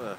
uh,